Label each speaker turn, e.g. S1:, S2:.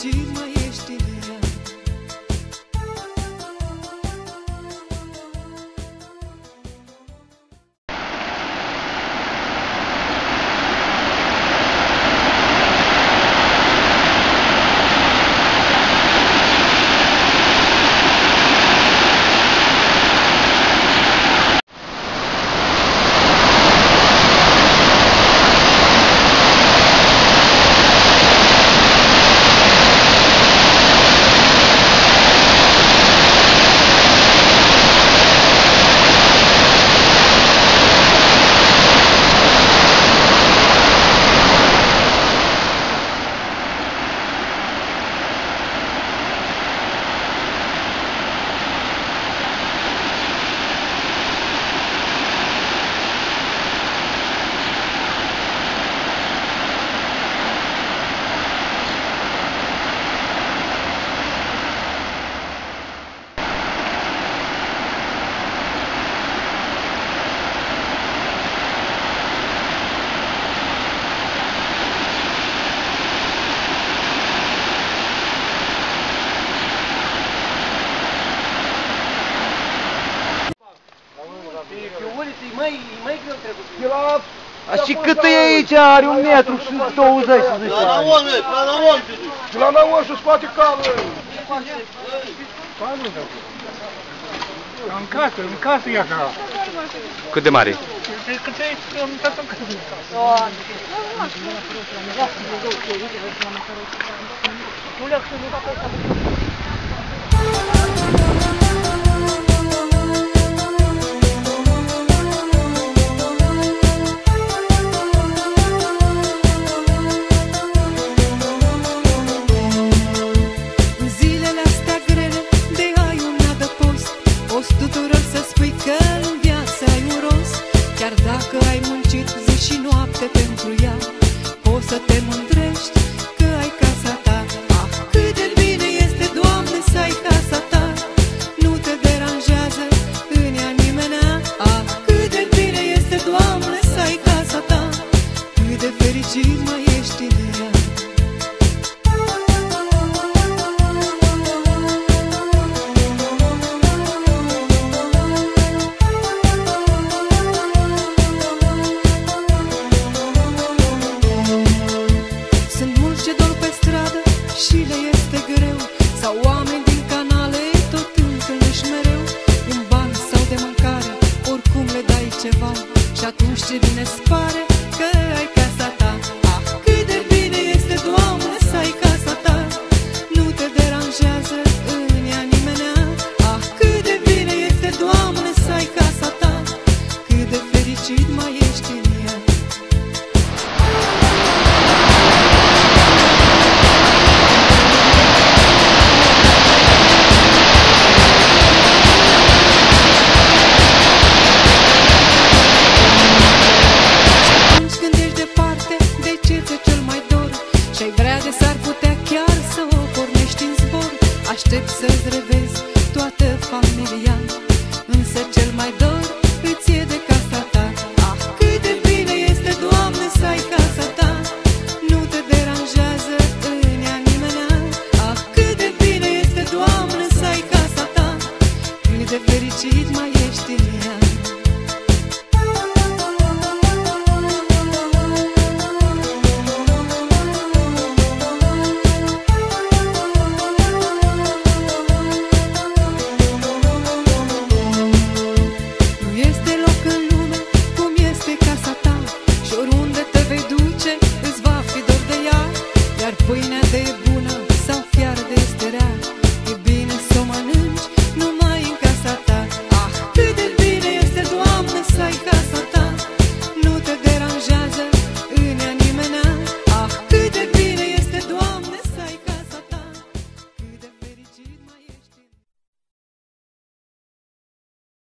S1: și mai e mai, e mai greu trecut.
S2: E la...
S3: A și cât e aici? Are un metru și 20, să zic.
S4: La naon, la naon,
S2: La naon și spate calul.
S5: În casă, în casă e așa.
S3: Cât de mare?
S5: Cât e în casă,
S6: în casă. Nu, nu, nu. Chiar dacă ai muncit zi și noapte pentru ea Poți să te mândrești. fericit mai ești în ea. Și-ai vrea de s-ar chiar să o pornești în zbor? Aștept să-ți revezi. exceed my